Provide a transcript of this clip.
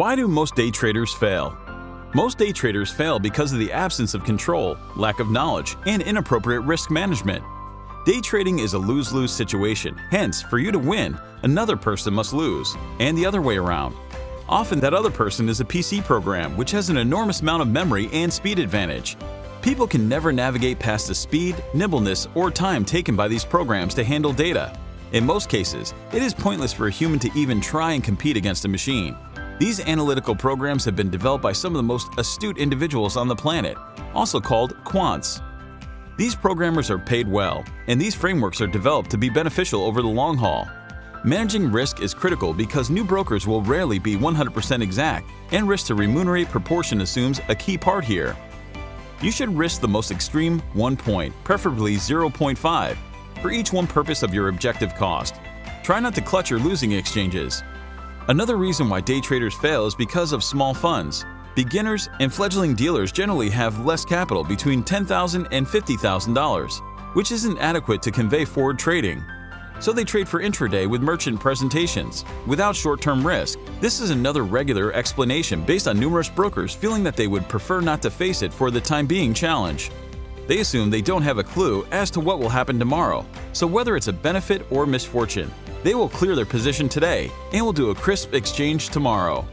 Why do most day traders fail? Most day traders fail because of the absence of control, lack of knowledge, and inappropriate risk management. Day trading is a lose-lose situation, hence, for you to win, another person must lose, and the other way around. Often that other person is a PC program which has an enormous amount of memory and speed advantage. People can never navigate past the speed, nimbleness, or time taken by these programs to handle data. In most cases, it is pointless for a human to even try and compete against a machine. These analytical programs have been developed by some of the most astute individuals on the planet, also called quants. These programmers are paid well, and these frameworks are developed to be beneficial over the long haul. Managing risk is critical because new brokers will rarely be 100% exact, and risk to remunerate proportion assumes a key part here. You should risk the most extreme 1 point, preferably 0.5, for each one purpose of your objective cost. Try not to clutch your losing exchanges. Another reason why day traders fail is because of small funds. Beginners and fledgling dealers generally have less capital between $10,000 and $50,000, which isn't adequate to convey forward trading. So they trade for intraday with merchant presentations, without short-term risk. This is another regular explanation based on numerous brokers feeling that they would prefer not to face it for the time being challenge. They assume they don't have a clue as to what will happen tomorrow, so whether it's a benefit or misfortune, they will clear their position today and will do a crisp exchange tomorrow.